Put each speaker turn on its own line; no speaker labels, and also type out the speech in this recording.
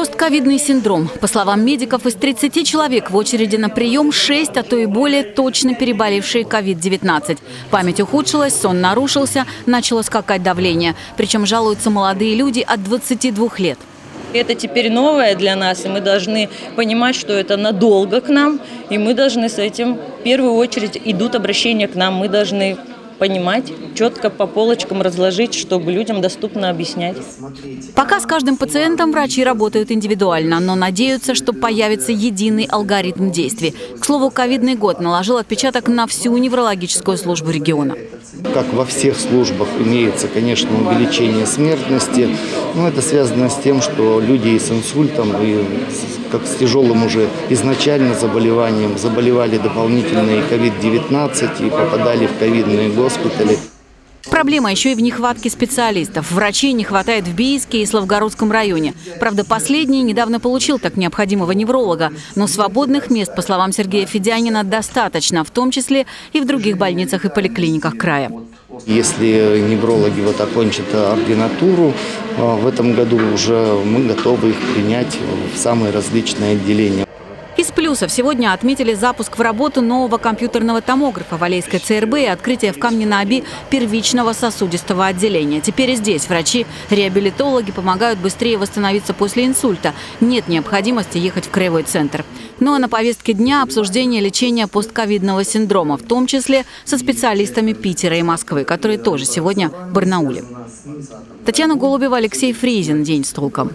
Постковидный синдром. По словам медиков, из 30 человек в очереди на прием 6, а то и более точно переболевшие COVID-19. Память ухудшилась, сон нарушился, начало скакать давление. Причем жалуются молодые люди от 22 лет.
Это теперь новое для нас, и мы должны понимать, что это надолго к нам, и мы должны с этим, в первую очередь, идут обращения к нам, мы должны понимать, четко по полочкам разложить, чтобы людям доступно объяснять.
Пока с каждым пациентом врачи работают индивидуально, но надеются, что появится единый алгоритм действий. К слову, ковидный год наложил отпечаток на всю неврологическую службу региона.
Как во всех службах имеется, конечно, увеличение смертности, но это связано с тем, что люди с инсультом и как с тяжелым уже изначально заболеванием заболевали дополнительно и COVID-19 и попадали в ковидные госпитали.
Проблема еще и в нехватке специалистов. Врачей не хватает в Бийске и Славгородском районе. Правда, последний недавно получил так необходимого невролога. Но свободных мест, по словам Сергея Федянина, достаточно, в том числе и в других больницах и поликлиниках края.
Если неврологи вот окончат ординатуру, а, в этом году уже мы готовы их принять в самые различные отделения.
Из плюсов сегодня отметили запуск в работу нового компьютерного томографа в Алейской ЦРБ и открытие в Камне-на-Оби первичного сосудистого отделения. Теперь и здесь врачи-реабилитологи помогают быстрее восстановиться после инсульта. Нет необходимости ехать в краевой центр. Ну а на повестке дня обсуждение лечения постковидного синдрома, в том числе со специалистами Питера и Москвы, которые тоже сегодня в Барнауле. Татьяна Голубева, Алексей Фризин. День с толком.